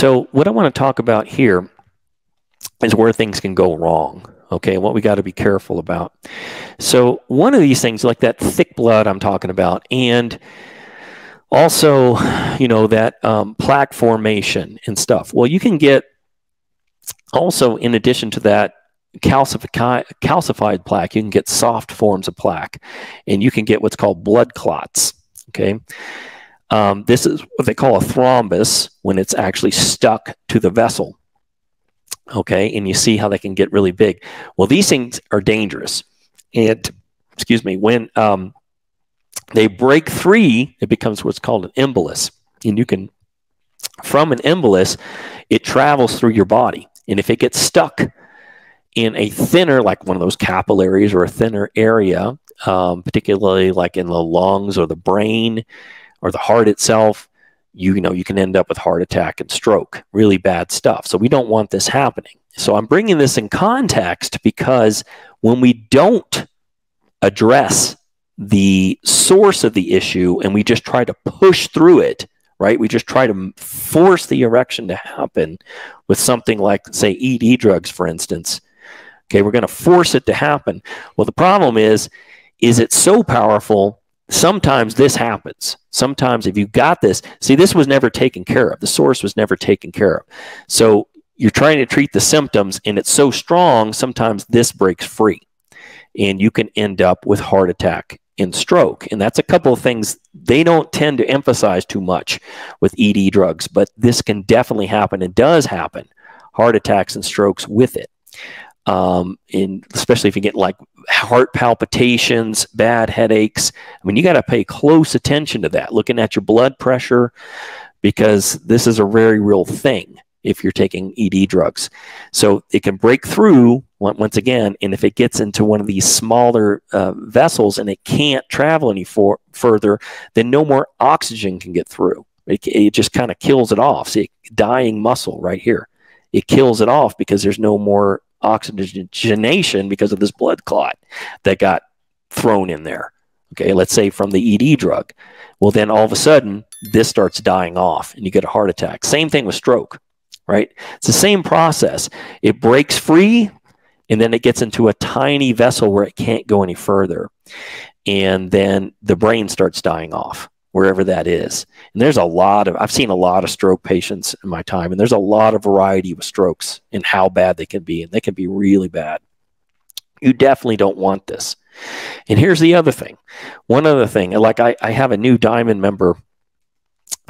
So what I want to talk about here is where things can go wrong. Okay, what we got to be careful about. So one of these things, like that thick blood I'm talking about, and also, you know, that um, plaque formation and stuff. Well, you can get also, in addition to that, calcified, calcified plaque, you can get soft forms of plaque, and you can get what's called blood clots. Okay. Um, this is what they call a thrombus when it's actually stuck to the vessel. Okay, and you see how they can get really big. Well, these things are dangerous. And, excuse me, when um, they break free, it becomes what's called an embolus. And you can, from an embolus, it travels through your body. And if it gets stuck in a thinner, like one of those capillaries or a thinner area, um, particularly like in the lungs or the brain or the heart itself, you, you know you can end up with heart attack and stroke really bad stuff. So we don't want this happening. So i'm bringing this in context because when we don't address the source of the issue and we just try to push through it right? We just try to force the erection to happen with something like say ed drugs for instance okay we're going to force it to happen. Well the problem is is it so powerful sometimes this happens. Sometimes if you got this, see, this was never taken care of. The source was never taken care of. So you're trying to treat the symptoms and it's so strong, sometimes this breaks free and you can end up with heart attack and stroke. And that's a couple of things they don't tend to emphasize too much with ED drugs, but this can definitely happen and does happen. Heart attacks and strokes with it um, in especially if you get like heart palpitations, bad headaches. I mean, you got to pay close attention to that, looking at your blood pressure, because this is a very real thing if you're taking ED drugs. So it can break through once again, and if it gets into one of these smaller uh, vessels and it can't travel any for, further, then no more oxygen can get through. It, it just kind of kills it off. See, dying muscle right here. It kills it off because there's no more oxygenation because of this blood clot that got thrown in there. Okay, let's say from the ED drug. Well, then all of a sudden, this starts dying off and you get a heart attack. Same thing with stroke, right? It's the same process. It breaks free and then it gets into a tiny vessel where it can't go any further. And then the brain starts dying off wherever that is. And there's a lot of, I've seen a lot of stroke patients in my time, and there's a lot of variety with strokes and how bad they can be, and they can be really bad. You definitely don't want this. And here's the other thing. One other thing, like I, I have a new diamond member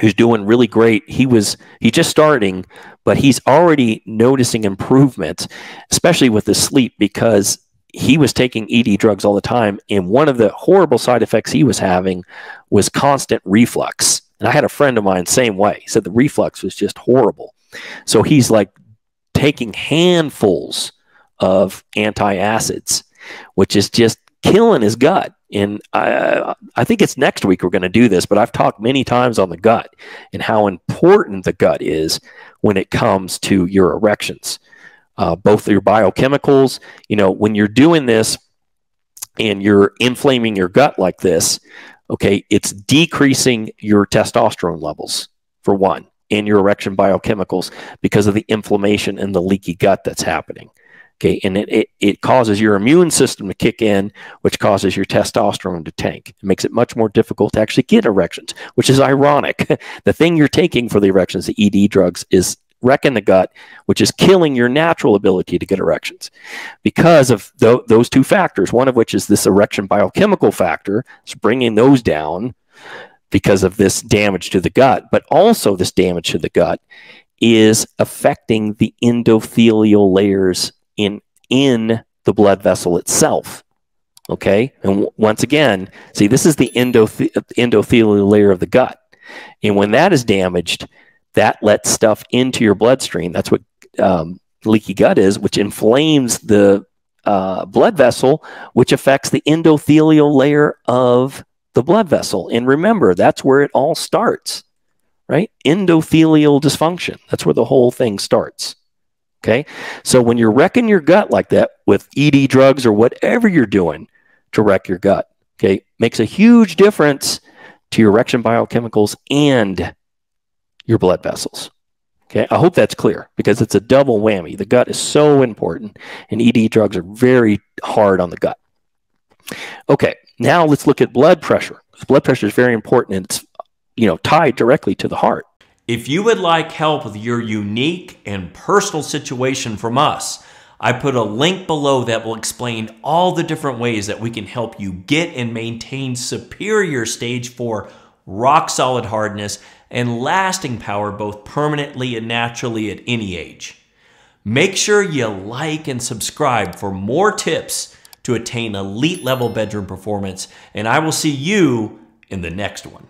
who's doing really great. He was he just starting, but he's already noticing improvement, especially with the sleep because he was taking ED drugs all the time. And one of the horrible side effects he was having was constant reflux. And I had a friend of mine, same way. Said the reflux was just horrible. So he's like taking handfuls of antacids, which is just killing his gut. And I, I think it's next week we're going to do this, but I've talked many times on the gut and how important the gut is when it comes to your erections uh, both your biochemicals. You know, when you're doing this and you're inflaming your gut like this, okay, it's decreasing your testosterone levels for one and your erection biochemicals because of the inflammation and the leaky gut that's happening. Okay, and it, it, it causes your immune system to kick in, which causes your testosterone to tank. It makes it much more difficult to actually get erections, which is ironic. the thing you're taking for the erections, the ED drugs, is wrecking the gut, which is killing your natural ability to get erections because of th- those two factors, one of which is this erection biochemical factor, it's bringing those down because of this damage to the gut, but also this damage to the gut is affecting the endothelial layers in in the blood vessel itself. Okay, and once again, see this is the endoth- endothelial layer of the gut, and when that is damaged, that lets stuff into your bloodstream. That's what um, leaky gut is, which inflames the uh, blood vessel, which affects the endothelial layer of the blood vessel. And remember, that's where it all starts, right? Endothelial dysfunction. That's where the whole thing starts. Okay. So when you're wrecking your gut like that with ED drugs or whatever you're doing to wreck your gut, okay, makes a huge difference to your erection biochemicals and your blood vessels. Okay, I hope that's clear because it's a double whammy. The gut is so important, and ED drugs are very hard on the gut. Okay, now let's look at blood pressure. Blood pressure is very important, and it's you know tied directly to the heart. If you would like help with your unique and personal situation from us, I put a link below that will explain all the different ways that we can help you get and maintain superior stage 4 rock solid hardness and lasting power both permanently and naturally at any age. Make sure you like and subscribe for more tips to attain elite level bedroom performance, and I will see you in the next one.